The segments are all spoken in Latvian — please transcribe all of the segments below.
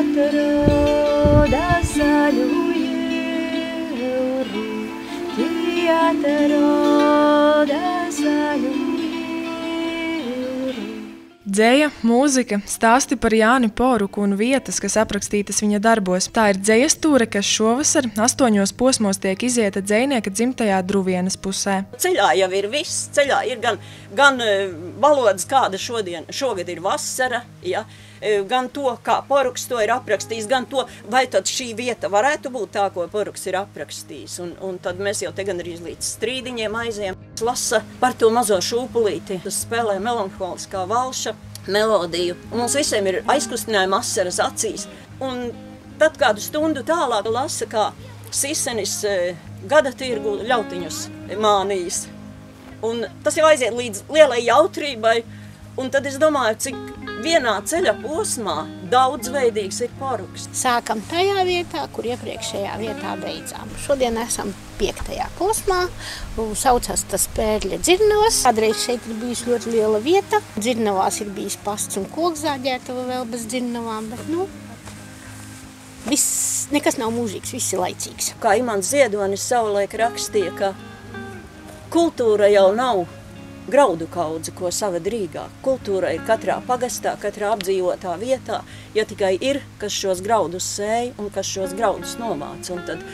Teatro da Salueru, Teatro. Dzēja, mūzika, stāsti par Jāni Poruku un vietas, kas aprakstītas viņa darbos. Tā ir dzējas tūre, kas šovasar astoņos posmos tiek izieta dzējnieka dzimtajā Druvienas pusē. Ceļā jau ir viss. Ceļā ir gan, gan eh, valodas, kāda šodien, šogad ir vasara, ja, eh, gan to, kā Poruks to ir aprakstījis, gan to, vai tad šī vieta varētu būt tā, ko Poruks ir aprakstījis. Un, un tad mēs jau te gan arī līdz strīdiņiem aizējam. Lasa par to mazo šūpulīti, tas spēlē melanholiskā valša melodiju. Un mums visiem ir aizkustinājuma asaras acīs. Un tad kādu stundu tālāk lasa, kā Sisenis eh, gada tirgu ļautiņus mānījis. Un tas jau aiziet līdz lielai jautrībai, un tad es domāju, cik vienā ceļa posmā daudzveidīgs ir poruks. Sākam tajā vietā, kur iepriekšējā vietā beidzām. Šodien esam piektajā posmā, saucas tas pērļa dzirnavas. Kādreiz šeit ir bijusi ļoti liela vieta. Dzirnavās ir bijis pasts un kokzāģētava vēl bez dzirnavām, bet nu, viss, nekas nav mūžīgs, viss ir laicīgs. Kā Imants Ziedonis savulaik rakstīja, ka kultūra jau nav graudu kaudze, ko saved Rīgā. Kultūra ir katrā pagastā, katrā apdzīvotā vietā, ja tikai ir, kas šos graudus sēja un kas šos graudus novāc. Un, tad,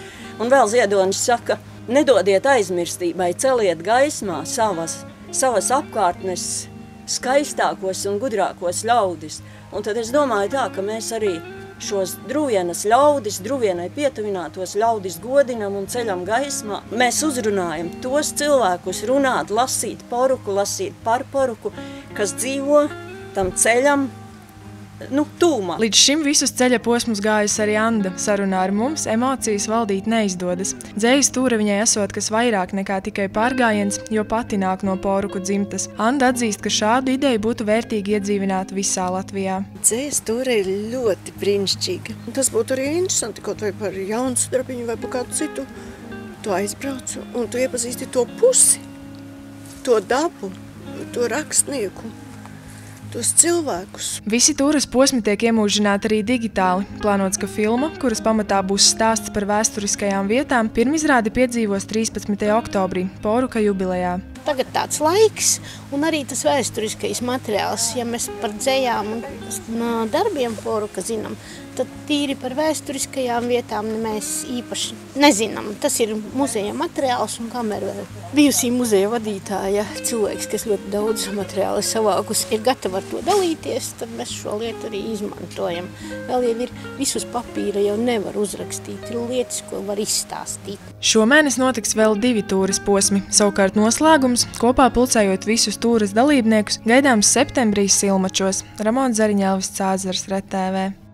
un vēl Ziedonis saka, nedodiet aizmirstībai, celiet gaismā savas, savas apkārtnes skaistākos un gudrākos ļaudis. Un tad es domāju tā, ka mēs arī šos drūvienas ļaudis, drūvienai pietuvinātos ļaudis godinam un ceļam gaismā. Mēs uzrunājam tos cilvēkus runāt, lasīt poruku, lasīt par poruku, kas dzīvo tam ceļam, nu, tūmā. Līdz šim visus ceļa posmus gājusi arī Anda. Sarunā ar mums emocijas valdīt neizdodas. Dzējas stūra viņai esot kas vairāk nekā tikai pārgājiens, jo pati nāk no poruku dzimtas. Anda atzīst, ka šādu ideju būtu vērtīgi iedzīvināt visā Latvijā. Dzējas stūra ir ļoti brīnišķīga. Tas būtu arī interesanti kaut vai par jaunu sudrabiņu vai par kādu citu. Tu aizbraucu un tu iepazīsti to pusi, to dabu, to rakstnieku tos cilvēkus. Visi turas posmi tiek iemūžināti arī digitāli. Plānots, ka filma, kuras pamatā būs stāsts par vēsturiskajām vietām, pirmizrādi piedzīvos 13. oktobrī, Poruka jubilejā. Tagad tāds laiks, un arī tas vēsturiskais materiāls, ja mēs par dzējām un darbiem Poruka zinām, tad tīri par vēsturiskajām vietām mēs īpaši nezinām. Tas ir muzeja materiāls un kamera bijusī muzeja vadītāja cilvēks, kas ļoti daudz materiālu savākus, ir gatava ar to dalīties, tad mēs šo lietu arī izmantojam. Vēl jau ir visus papīra jau nevar uzrakstīt, ir lietas, ko var izstāstīt. Šomēnes notiks vēl divi tūras posmi. Savukārt noslēgums, kopā pulcējot visus tūras dalībniekus, gaidāms septembrī Silmačos. Ramons Zariņēlis Cāzars RTV.